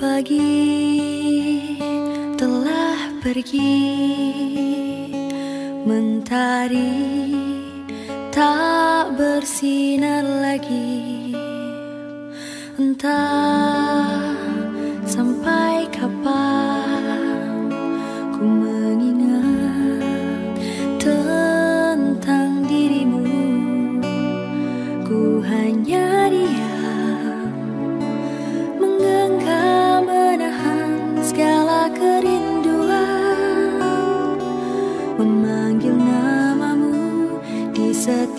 Pagi telah pergi Mentari tak bersinar lagi. Entah sampai kapan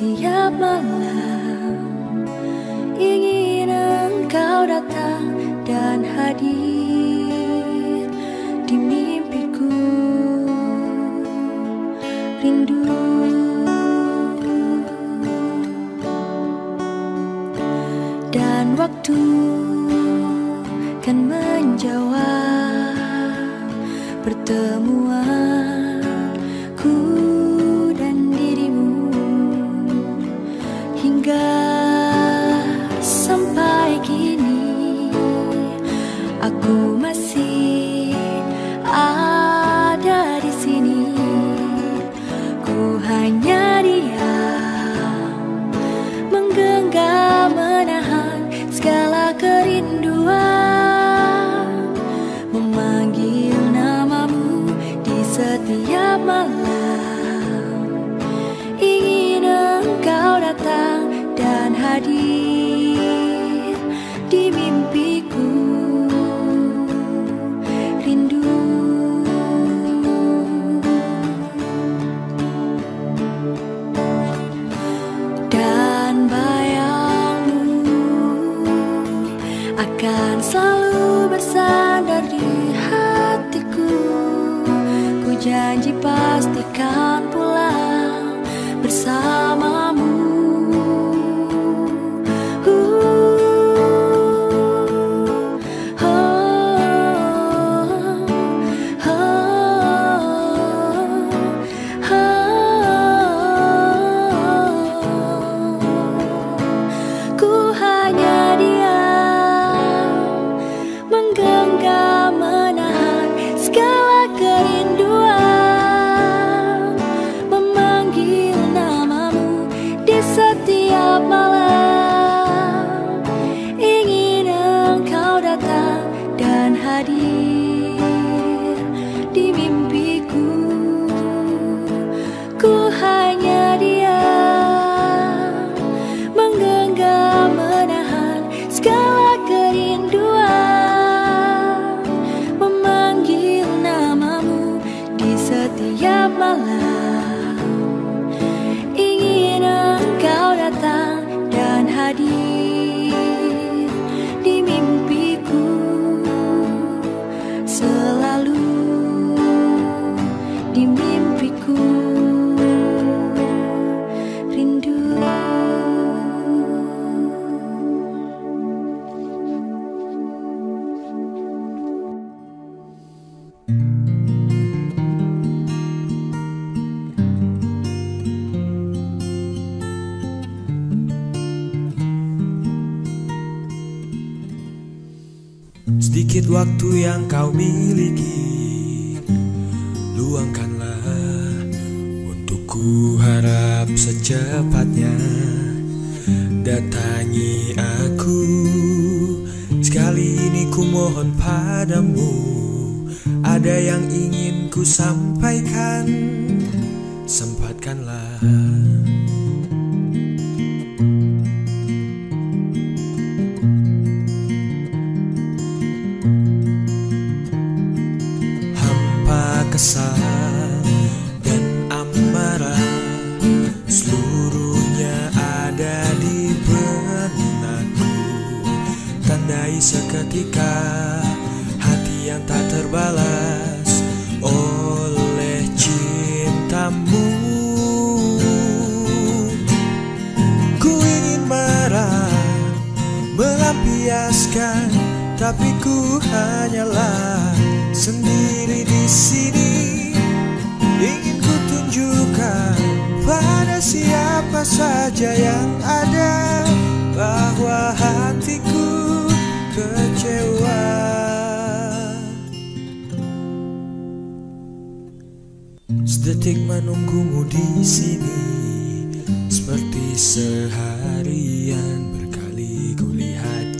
setiap malam Ingin engkau datang dan hadir di mimpiku. Rindu. Dan waktu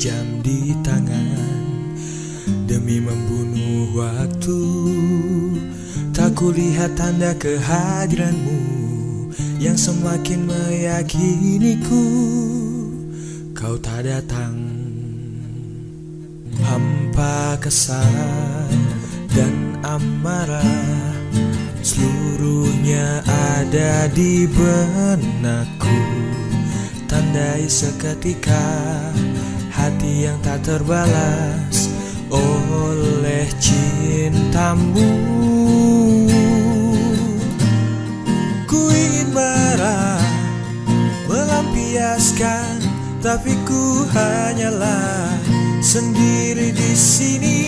jam di tangan Demi membunuh waktu. Tak kulihat tanda kehadiranmu Yang semakin meyakiniku. Kau tak datang. Hampa kesal dan amarah Seluruhnya ada di benakku. Tandai seketika Hati yang tak terbalas Oleh cintamu. Ku ingin marah Melampiaskan Tapi ku hanyalah Sendiri di sini.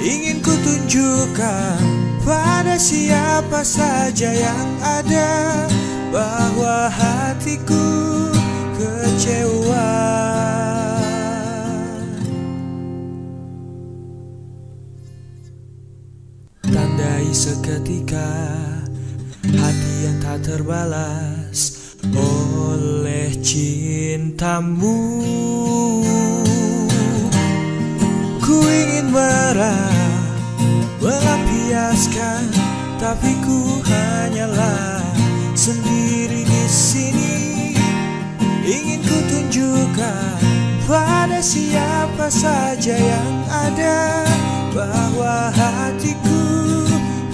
Ingin ku tunjukkan pada siapa saja yang ada bahwa hatiku kecewa Tandai seketika hati yang tak terbalas oleh cintamu. Ku ingin marah melampiaskan tapi ku hanyalah sendiri di sini. Ingin ku tunjukkan pada siapa saja yang ada bahwa hatiku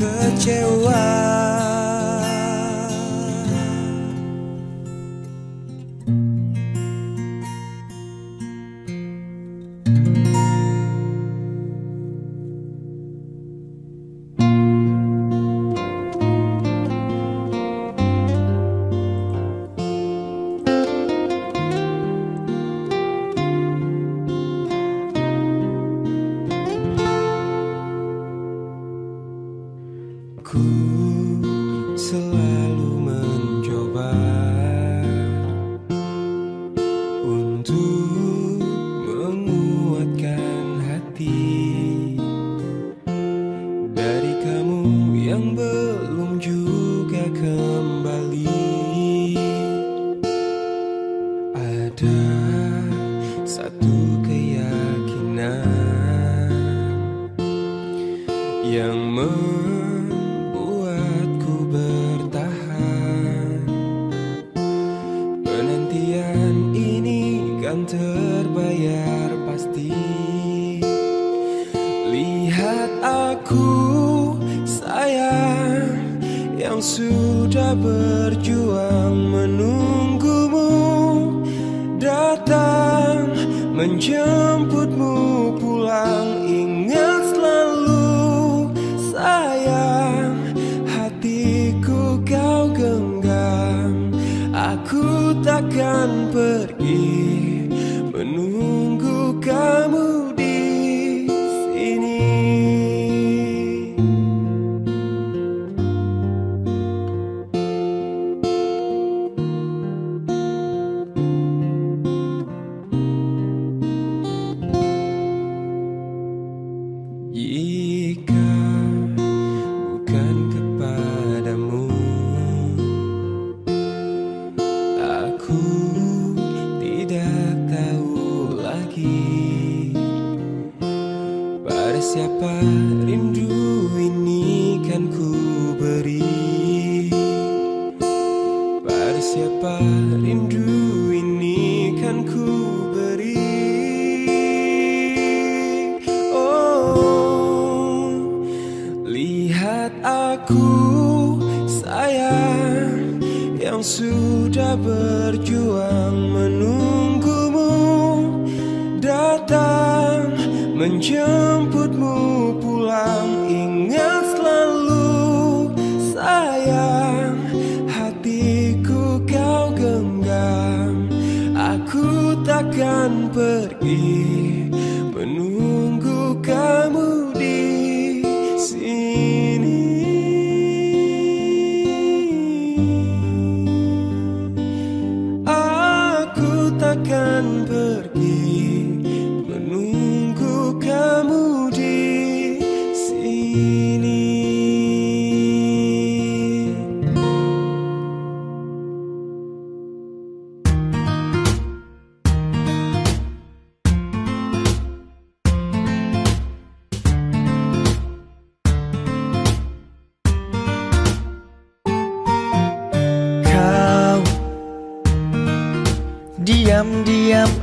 kecewa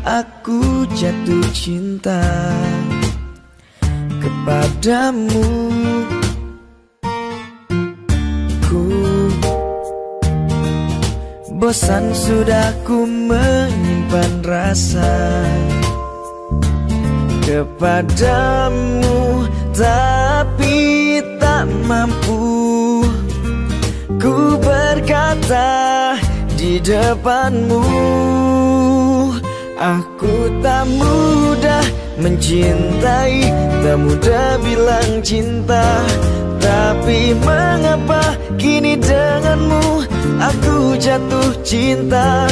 aku jatuh cinta kepadamu. Ku bosan sudah ku menyimpan rasa Kepadamu tapi tak mampu. Ku berkata di depanmu Aku tak mudah mencintai Tak mudah bilang cinta. Tapi mengapa kini denganmu Aku jatuh cinta?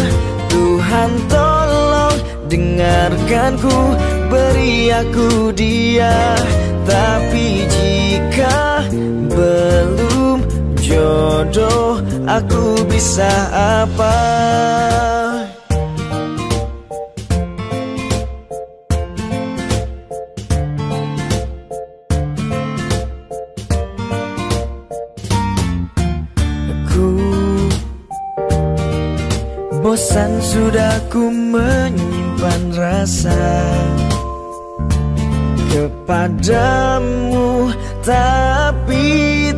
Tuhan tolong dengarkanku Beri aku dia. Tapi jika belum jodoh Aku bisa apa Bosan sudah ku menyimpan rasa Kepadamu Tapi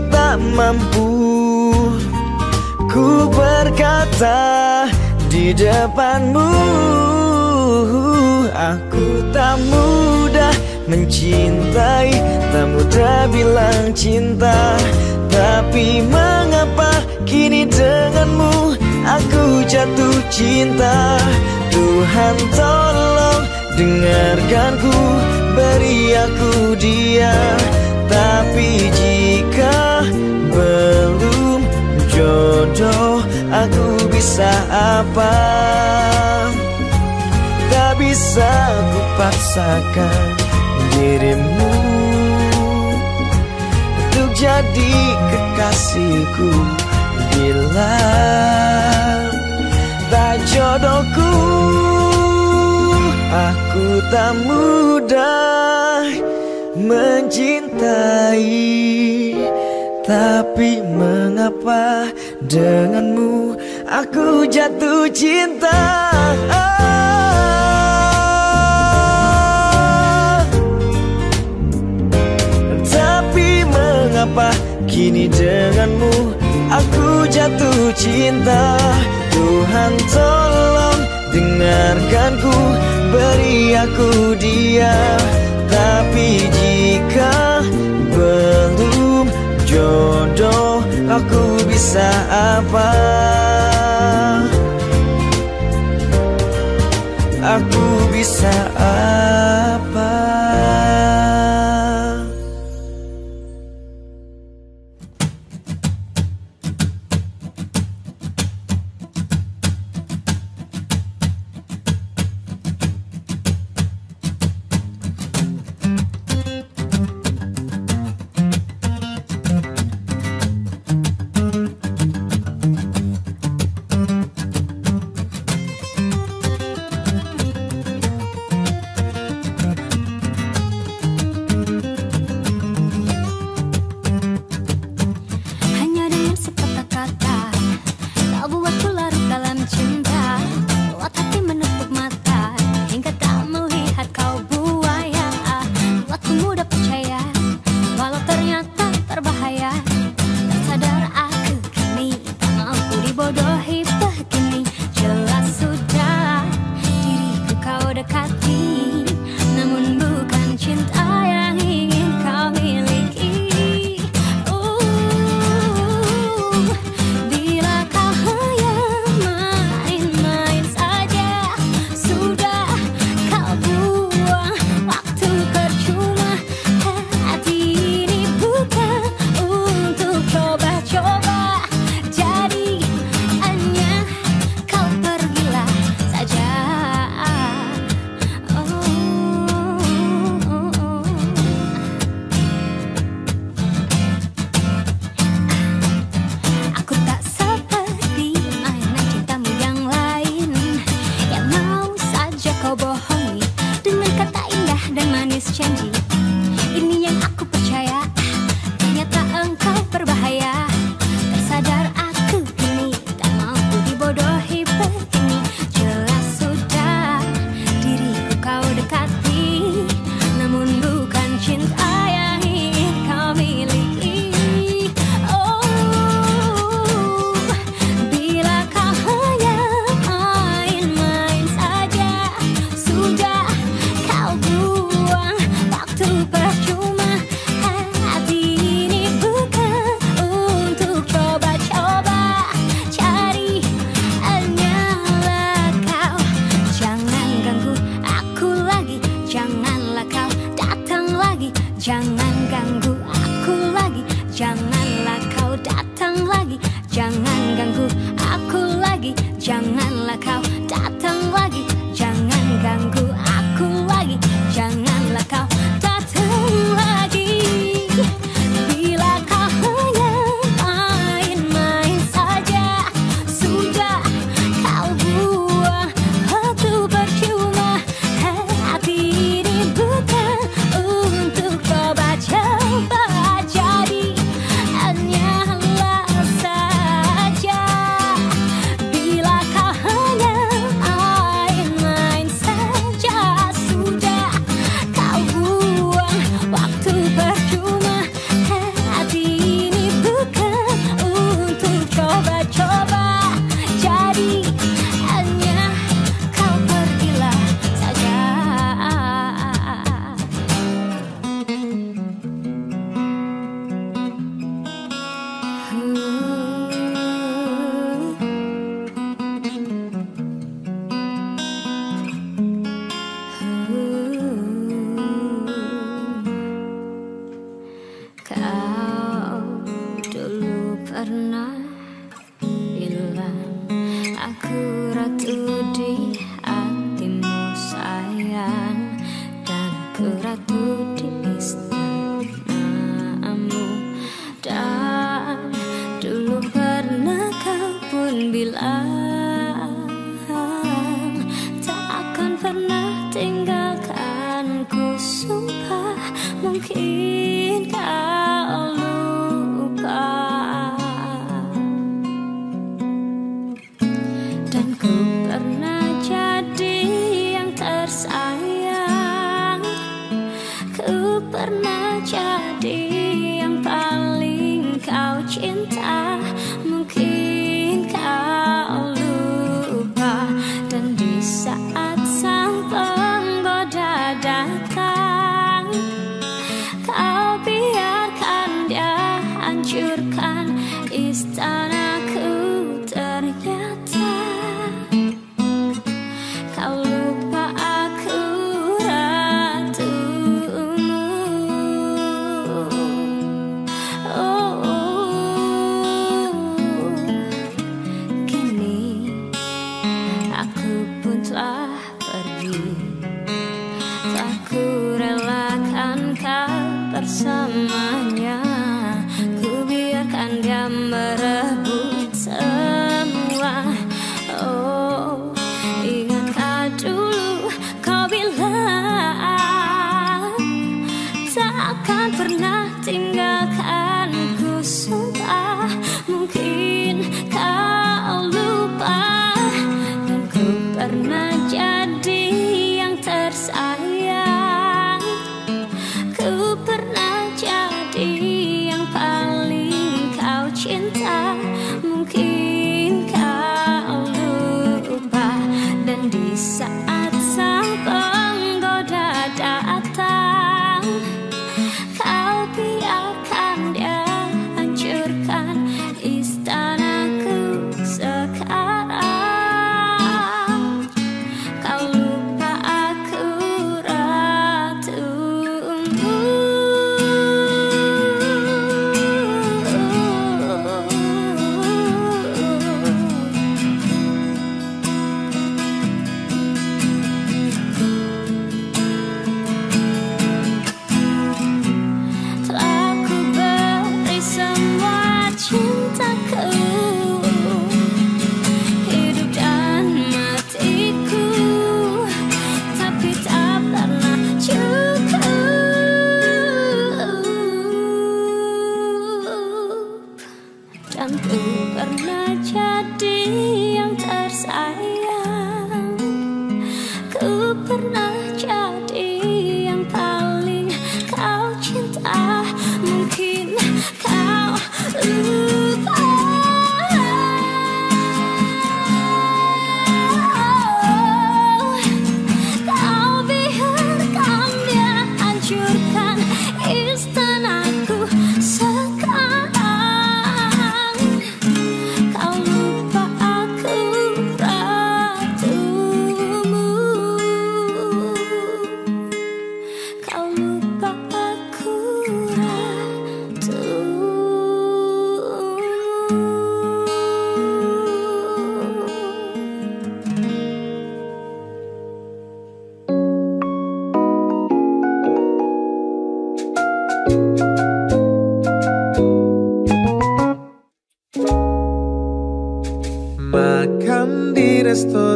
tak mampu. Ku berkata di depanmu Aku tak mudah mencintai. Tak mudah bilang cinta Tapi mengapa kini denganmu Aku jatuh cinta. Tuhan tolong dengarkanku. Beri aku dia. Tapi jika belum jodoh Aku bisa apa? Tak bisa ku paksakan dirimu. Untuk jadi kekasihku Bila tak jodohku Aku tak mudah mencintai. Tapi mengapa denganmu aku jatuh cinta? Tapi mengapa kini denganmu aku jatuh cinta. Tuhan tolong dengarkanku. Beri aku dia. Tapi jika belum jodoh Aku bisa apa? Aku bisa apa hancurkan istanaku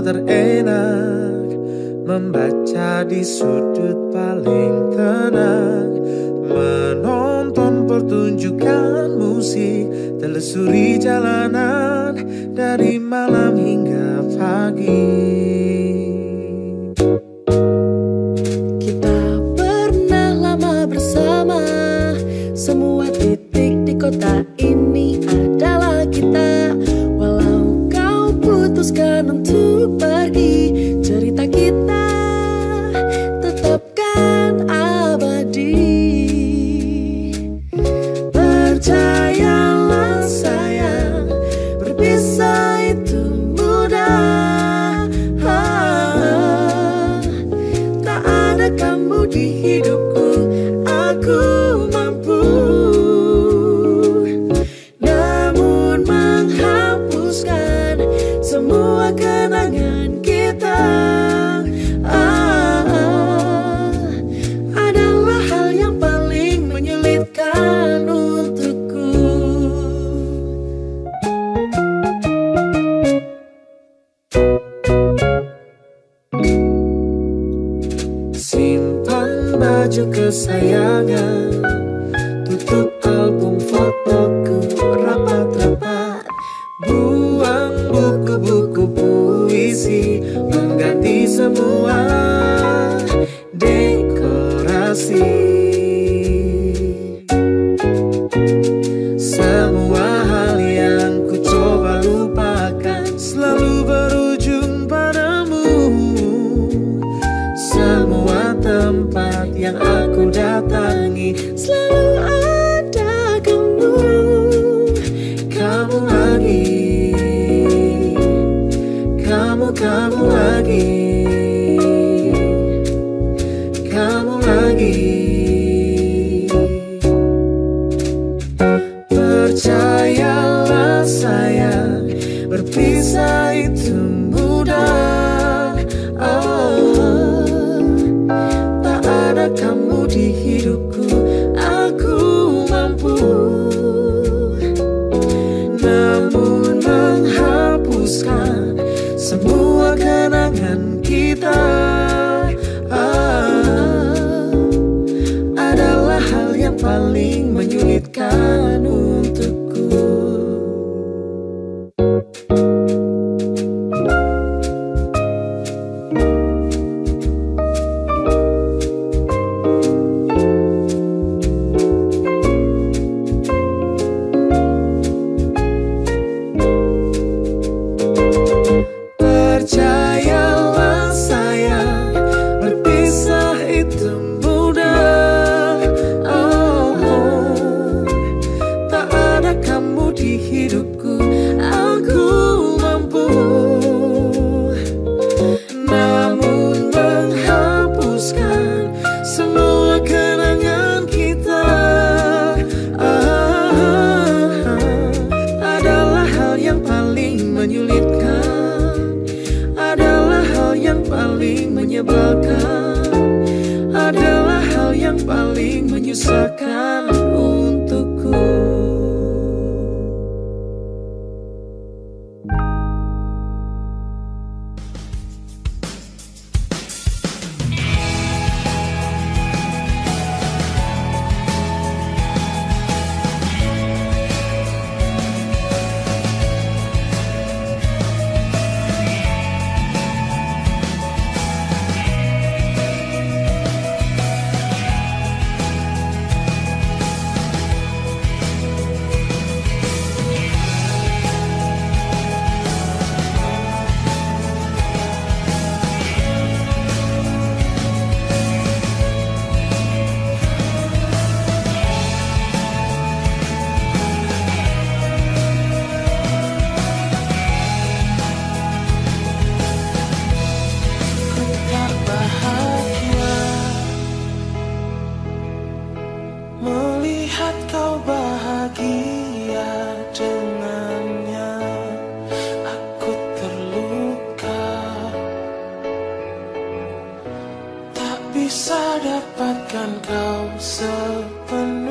terenak Membaca di sudut Percayalah sayang Berpisah itu bisa dapatkan kau sepenuhnya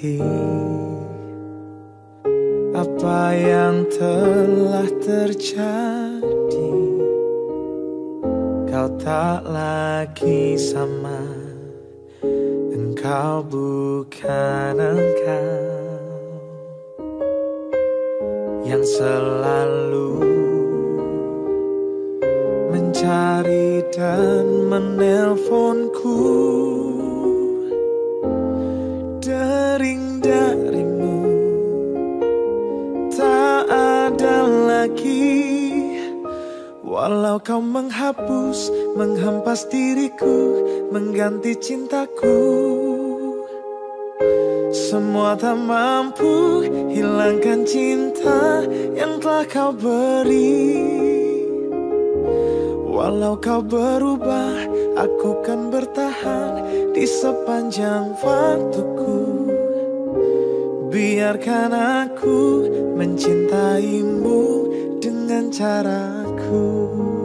mengerti apa yang telah terjadi. Kau tak lagi sama, engkau bukan engkau yang selalu mencari dan menelponku walau kau menghapus menghempas diriku mengganti cintaku semua tak mampu hilangkan cinta yang telah kau beri Walau kau berubah, aku kan bertahan di sepanjang waktuku. Biarkan aku mencintaimu dengan caraku. Tak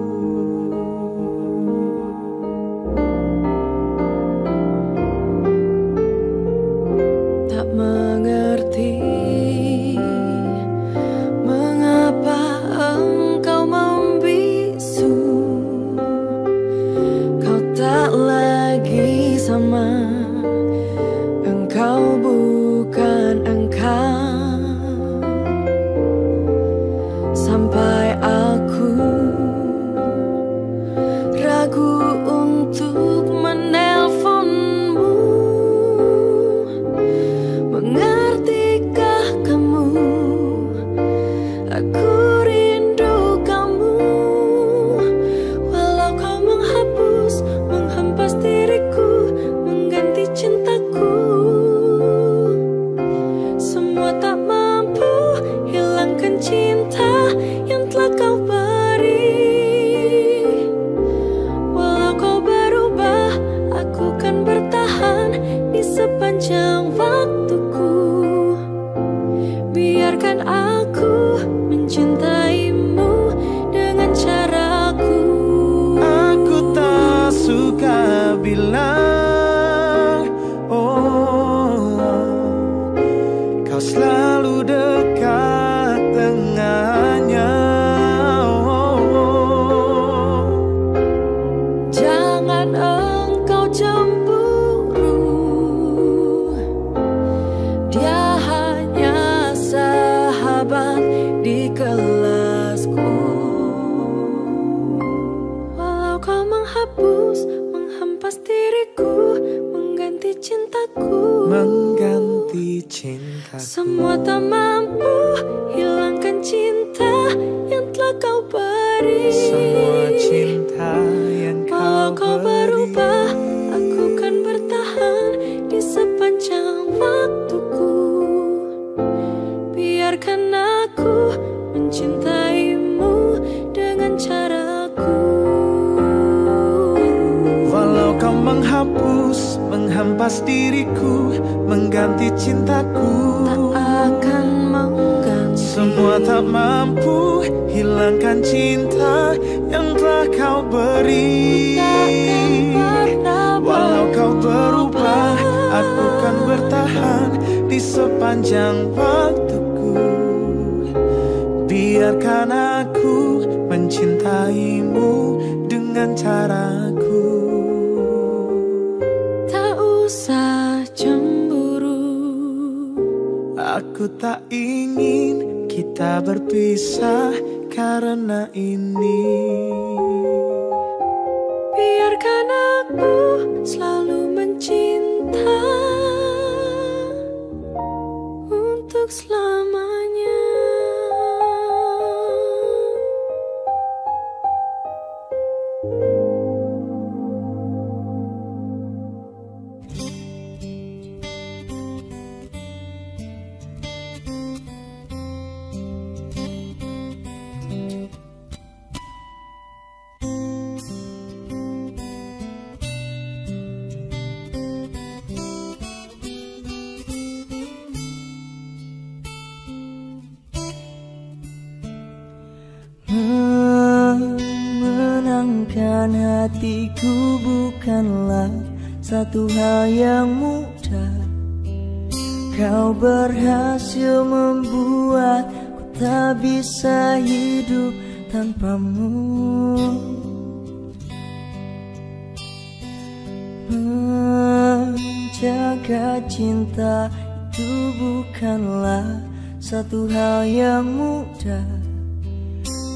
Menjaga cinta itu bukanlah satu hal yang mudah.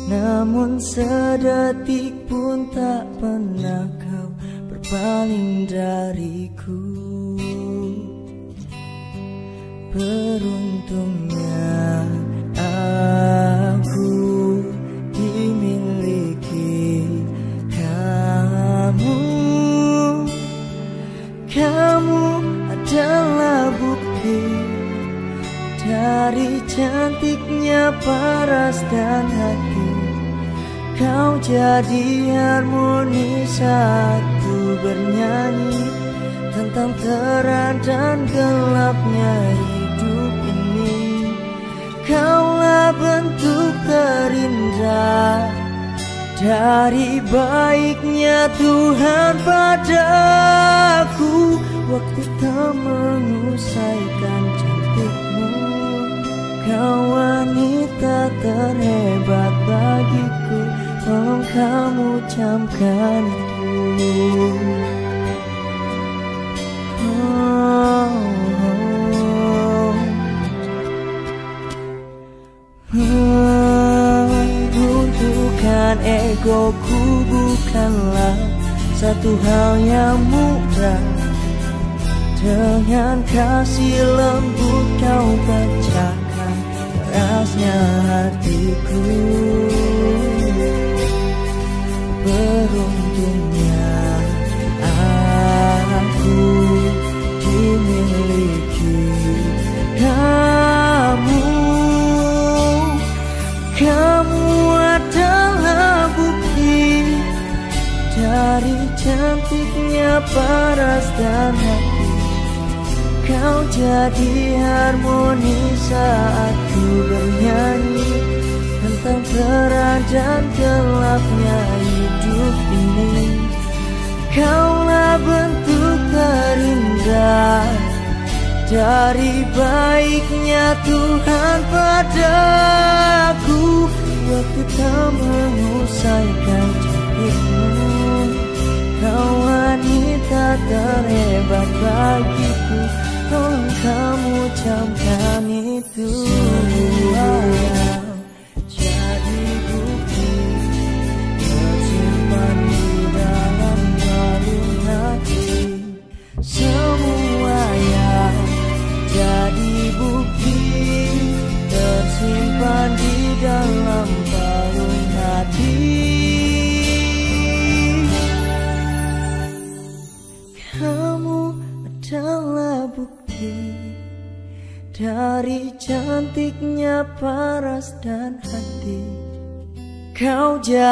Namun sedetik pun tak pernah kau berpaling dariku. Beruntungnya aku Kamu adalah bukti dari cantiknya paras dan hati. Kau jadi harmoni saat ku bernyanyi Tentang terang dan gelapnya hidup ini. Kaulah bentuk terindah Dari baiknya Tuhan padaku Waktu tak mengusaikan cantikmu. Kau wanita terhebat bagiku Tolong kamu camkan itu egoku bukanlah Satu hal yang mudah dengan kasih lembut kau pecahkan kerasnya hatiku. Beruntungnya cantiknya paras dan hati. Kau jadi harmoni saat ku bernyanyi Tentang terang dan gelapnya hidup ini. Kaulah bentuk terindah Dari baiknya Tuhan padaku. Waktu tak mengusaikan cantikmu Kau wanita terhebat bagiku. Tolong kamu camkan itu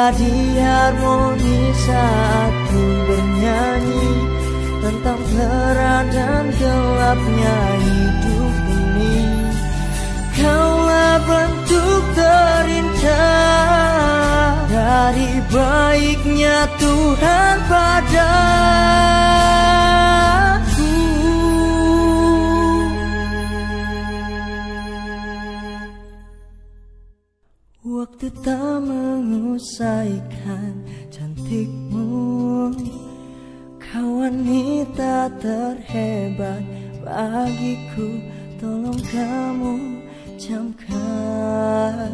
Jadi harmoni saat ku bernyanyi Tentang terang dan gelapnya hidup ini. Kaulah bentuk terindah Dari baiknya Tuhan padaku Waktu tak mengusaikan cantikmu. Kau wanita terhebat bagiku Tolong kamu camkan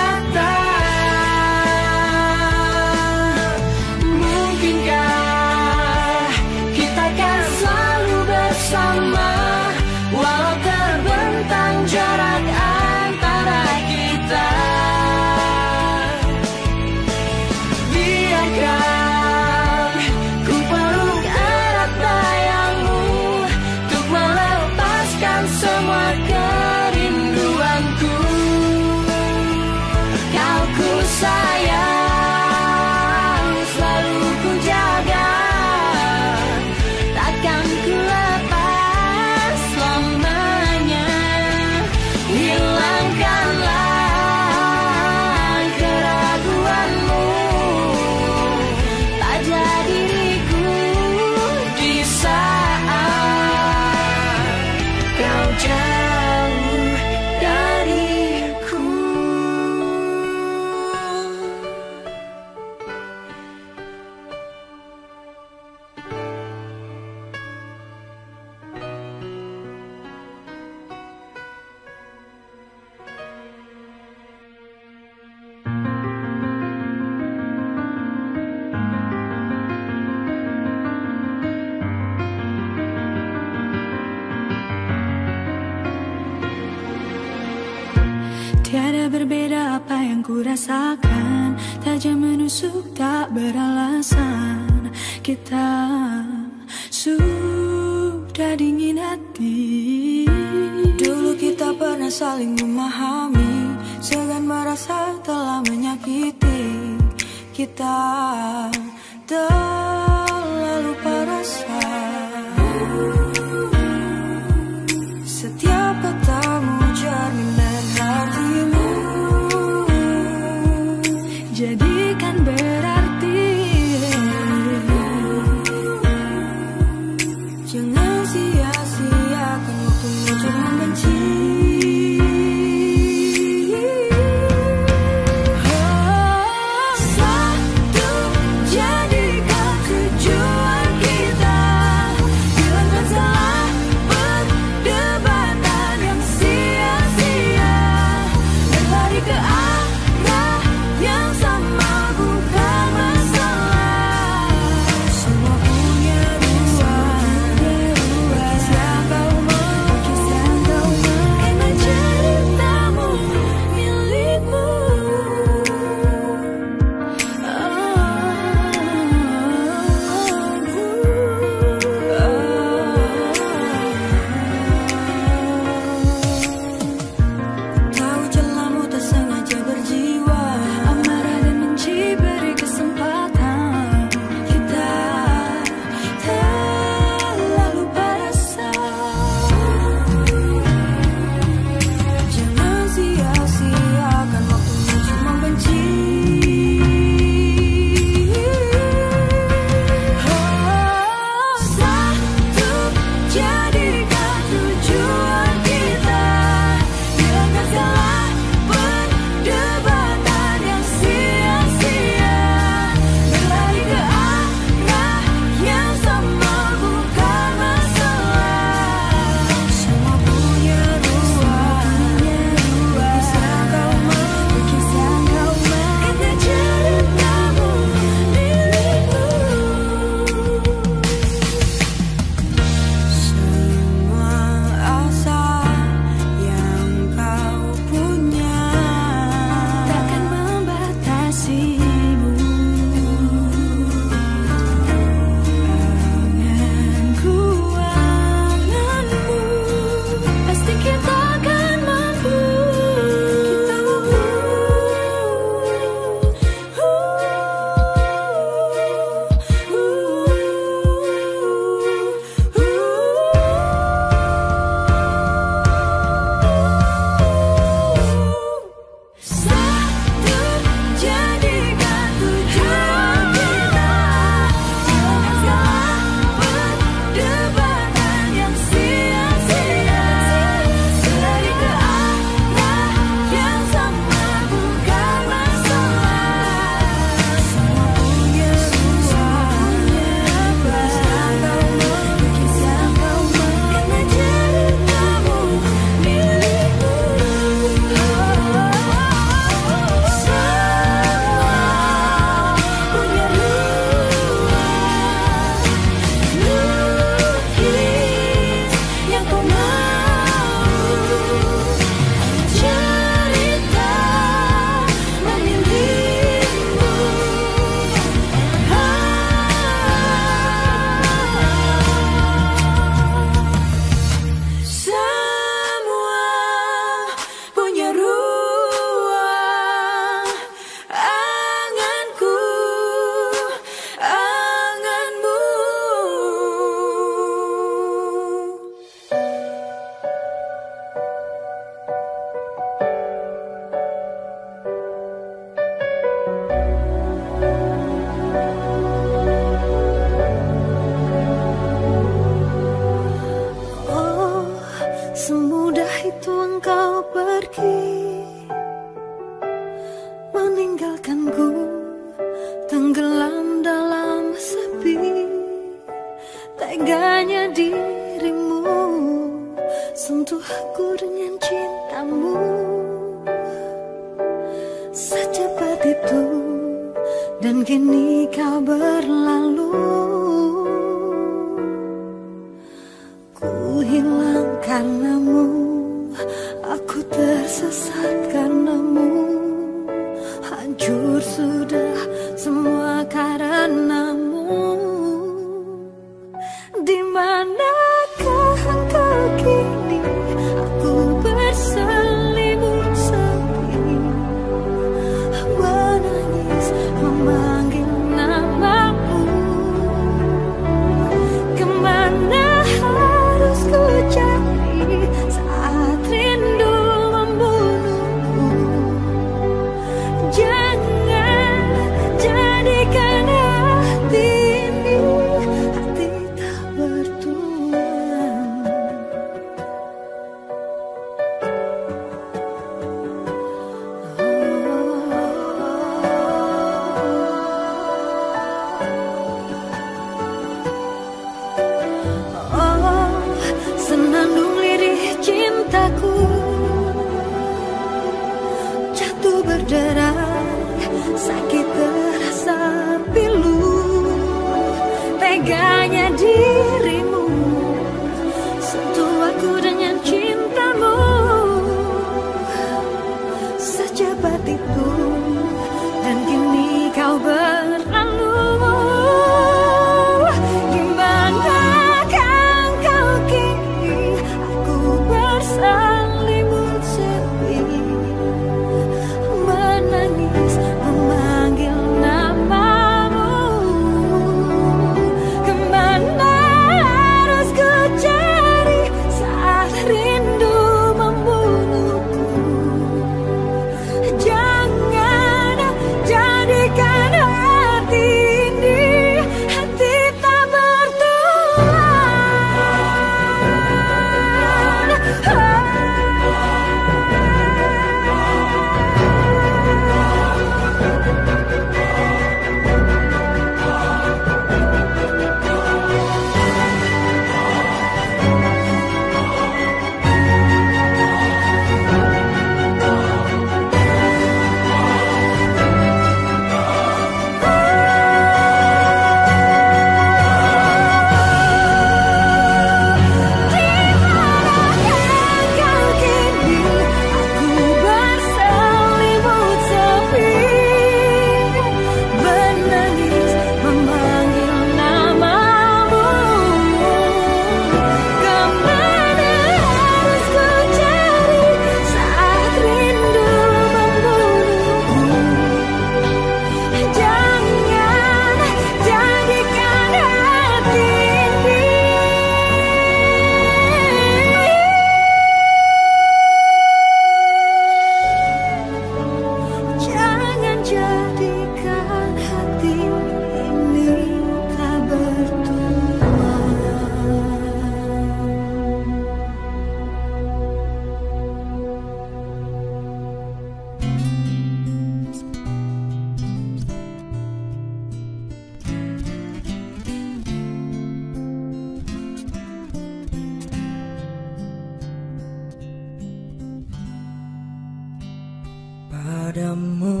padamu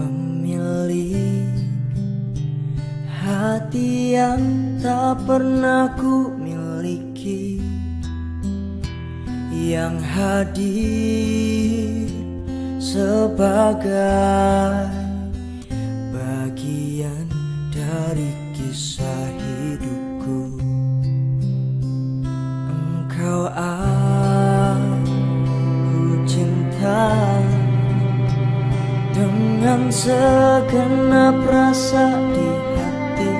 pemilik hati yang tak pernah ku miliki yang hadir sebagai dengan segenap rasa di hati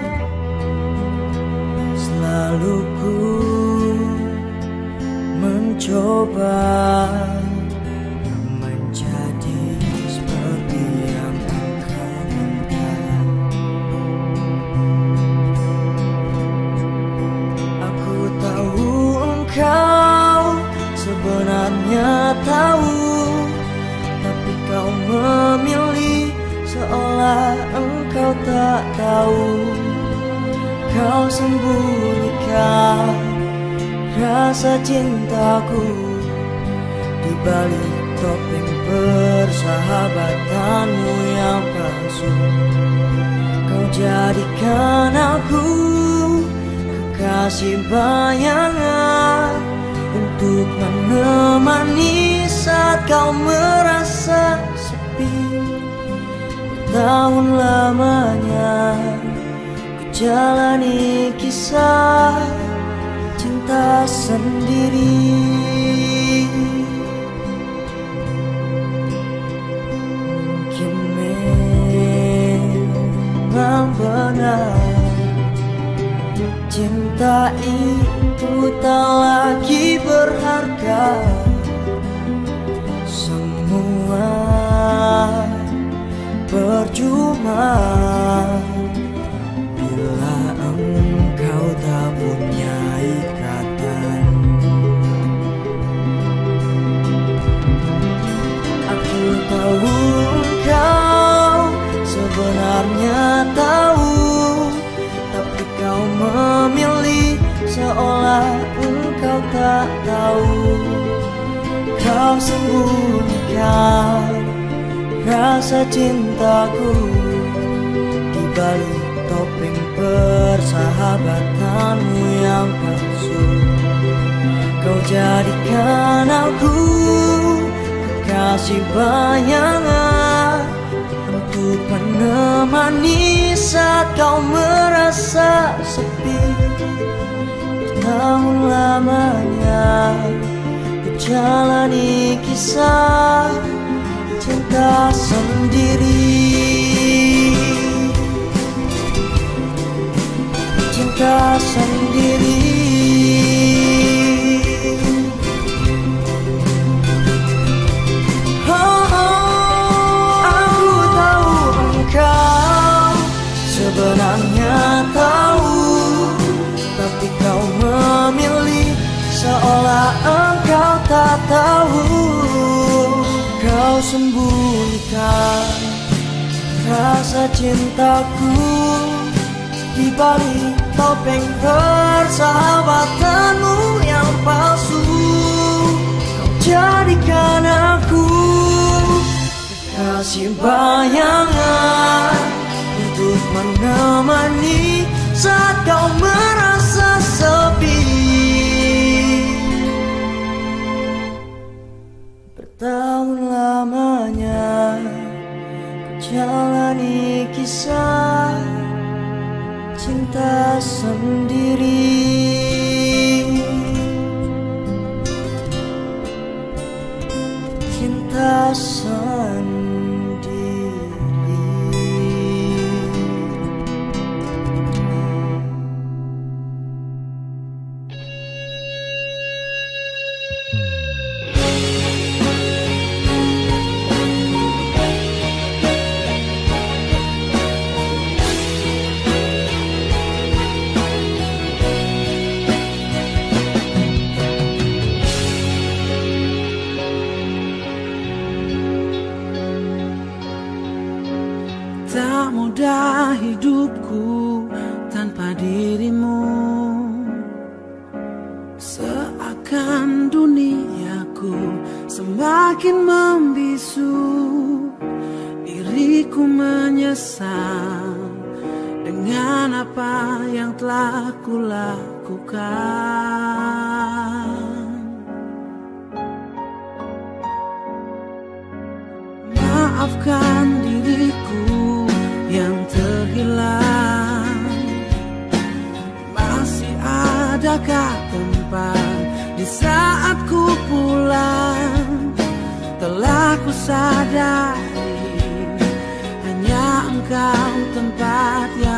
selalu ku mencoba menjadi seperti yang engkau minta aku tahu engkau sebenarnya tahu tak tahu Kau sembunyikan rasa cintaku Di balik topeng persahabatanmu yang palsu. Kau jadikan aku kasih bayangan Untuk menemani saat kau merasa Tahun lamanya ku jalani kisah cinta sendiri. Mungkin memang benar Cinta itu tak lagi berharga. Semua percuma. Bila engkau tak punya ikatan Aku tahu engkau sebenarnya tahu Tapi kau memilih seolah engkau tak tahu. Kau sembunyikan rasa cintaku Di balik topeng persahabatanmu yang palsu. Kau jadikan aku kekasih bayangan Untuk menemani saat kau merasa sepi. Tahun lamanya ku jalani kisah cinta sendiri. Cinta sendiri. Oh, aku tahu engkau sebenarnya tahu Tapi kau memilih seolah engkau tak tahu Kau sembunyikan rasa cintaku Di balik topeng persahabatanmu yang palsu. Kau jadikan aku kekasih bayangan Untuk menemani saat kau merasa sepi Bertahun lamanya jalani kisah cinta sendiri. Cinta dengan apa yang telah kulakukan. Maafkan diriku yang terhilang. Masih adakah tempat di saat ku pulang? Telah ku sadari Hanya engkau tempat yang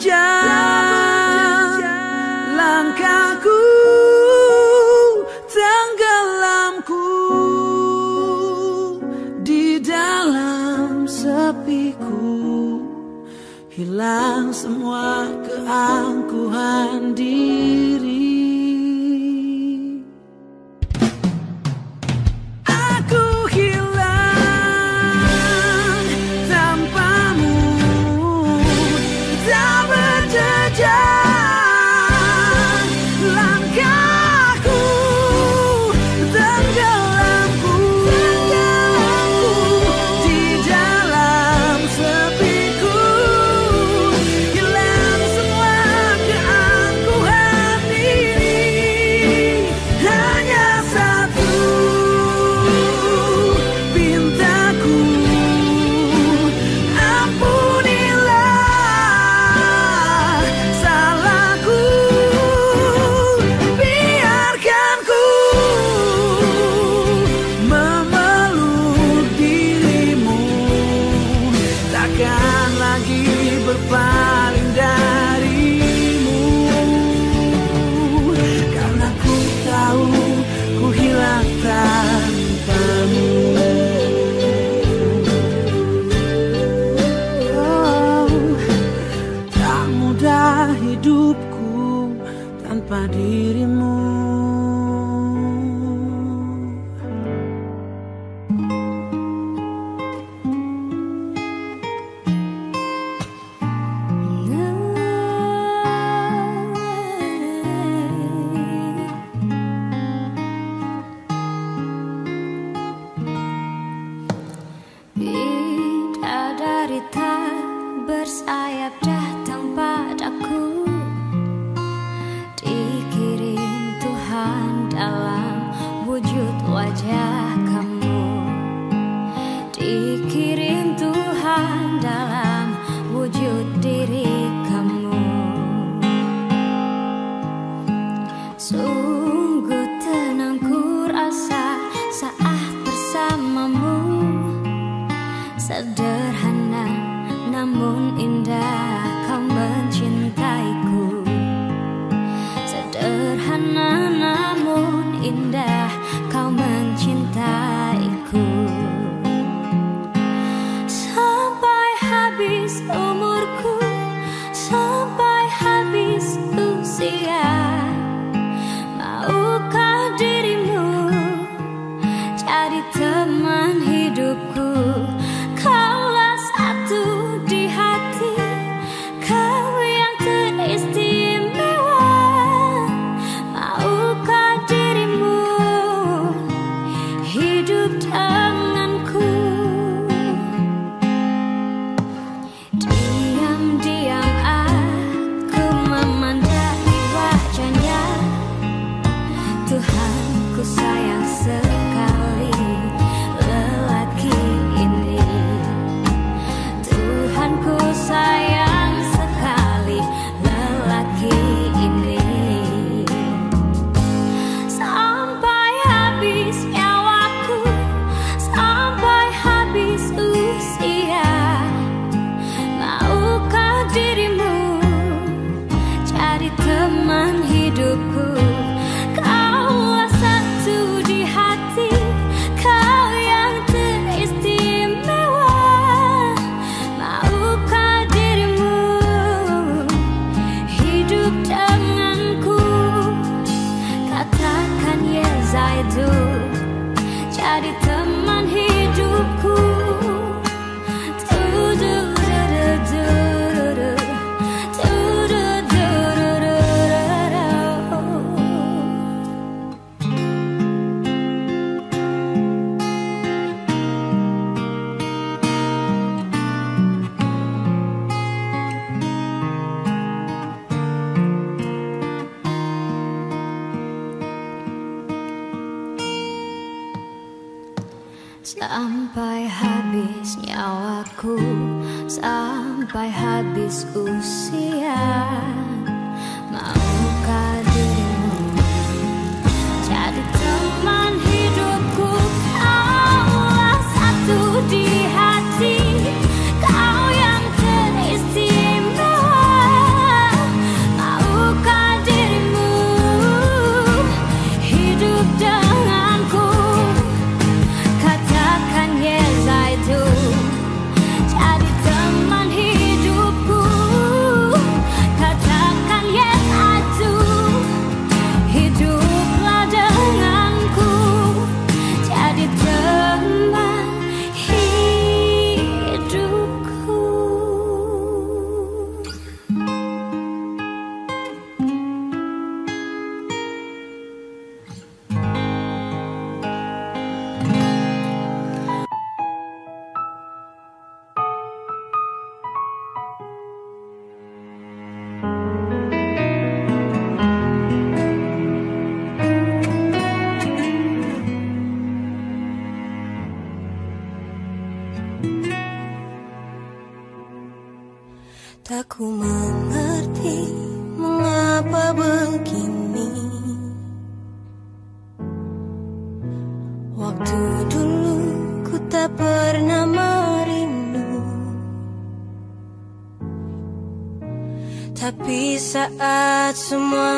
judge. Saat semuanya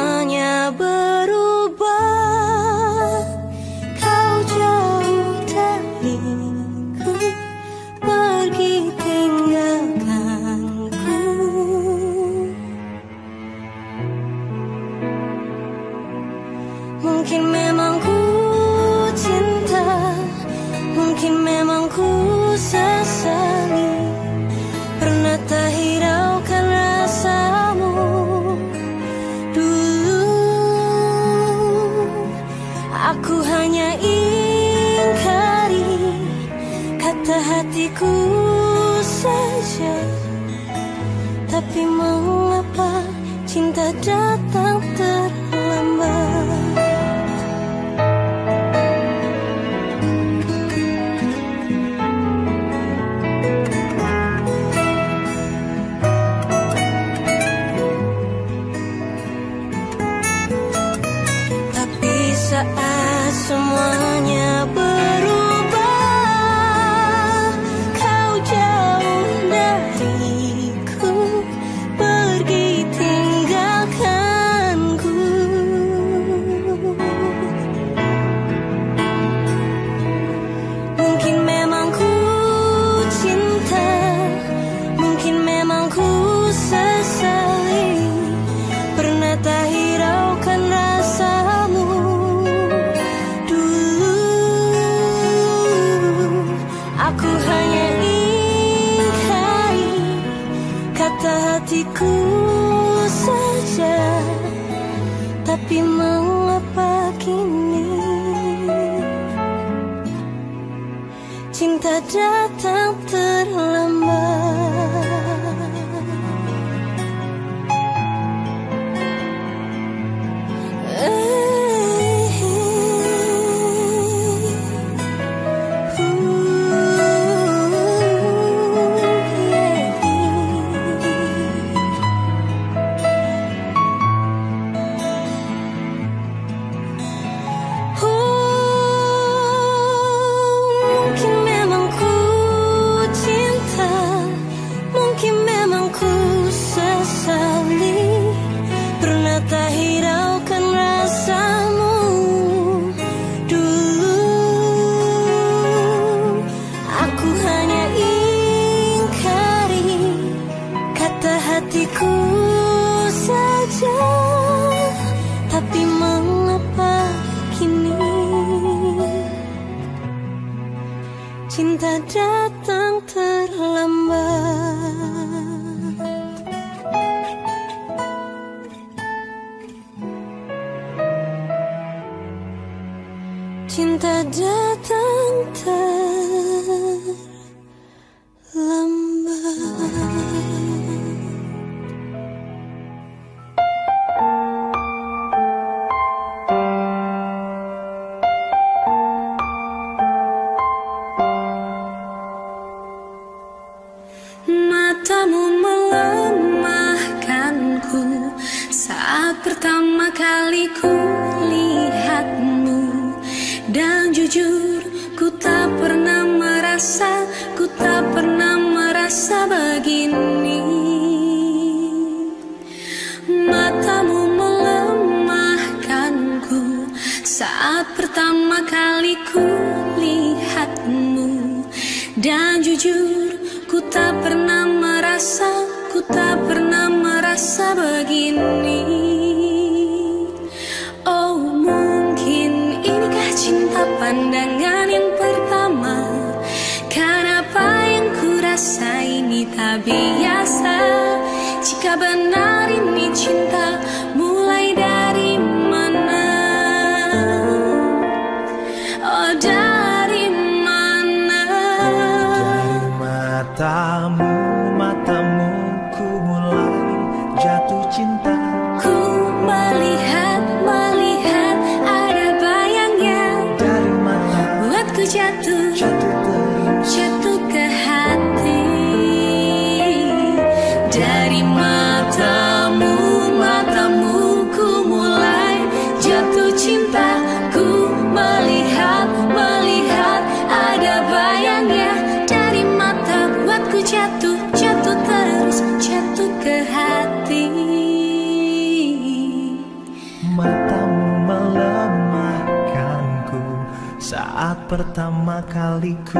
pertama kali ku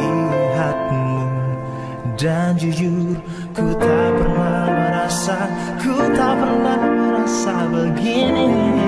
lihatmu. Dan jujur ku tak pernah merasa Ku tak pernah merasa begini.